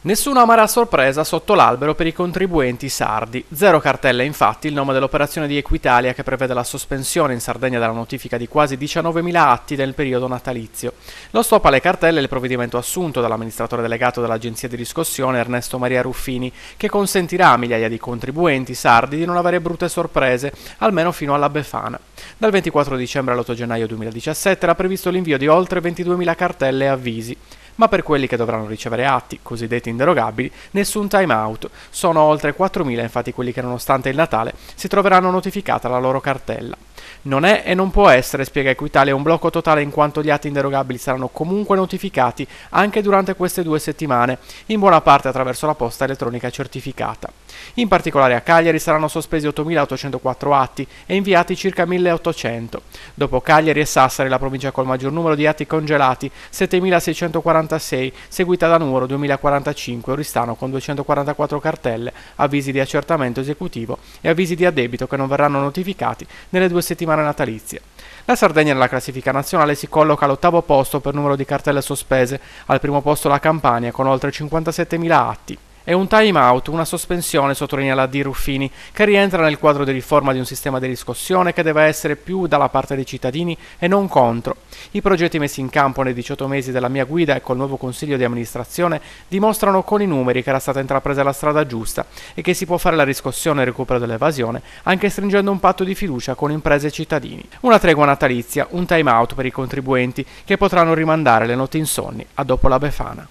Nessuna amara sorpresa sotto l'albero per i contribuenti sardi. Zero cartelle infatti il nome dell'operazione di Equitalia che prevede la sospensione in Sardegna della notifica di quasi 19.000 atti nel periodo natalizio. Lo stop alle cartelle è il provvedimento assunto dall'amministratore delegato dell'agenzia di riscossione Ernesto Maria Ruffini che consentirà a migliaia di contribuenti sardi di non avere brutte sorprese, almeno fino alla Befana. Dal 24 dicembre all'8 gennaio 2017 era previsto l'invio di oltre 22.000 cartelle e avvisi ma per quelli che dovranno ricevere atti, cosiddetti inderogabili, nessun time out. Sono oltre 4.000 infatti quelli che nonostante il Natale si troveranno notificata la loro cartella. Non è e non può essere, spiega Equitalia, un blocco totale in quanto gli atti inderogabili saranno comunque notificati anche durante queste due settimane, in buona parte attraverso la posta elettronica certificata. In particolare a Cagliari saranno sospesi 8.804 atti e inviati circa 1.800. Dopo Cagliari e Sassari la provincia col maggior numero di atti congelati, 7.646, seguita da Nuoro 2.045, Oristano con 244 cartelle, avvisi di accertamento esecutivo e avvisi di addebito che non verranno notificati nelle due settimane settimana natalizia. La Sardegna nella classifica nazionale si colloca all'ottavo posto per numero di cartelle sospese, al primo posto la Campania con oltre 57.000 atti è un time out, una sospensione, sottolinea la Di Ruffini, che rientra nel quadro di riforma di un sistema di riscossione che deve essere più dalla parte dei cittadini e non contro. I progetti messi in campo nei 18 mesi della mia guida e col nuovo consiglio di amministrazione dimostrano con i numeri che era stata intrapresa la strada giusta e che si può fare la riscossione e il recupero dell'evasione anche stringendo un patto di fiducia con imprese e cittadini. Una tregua natalizia, un time out per i contribuenti che potranno rimandare le notti insonni a dopo la Befana.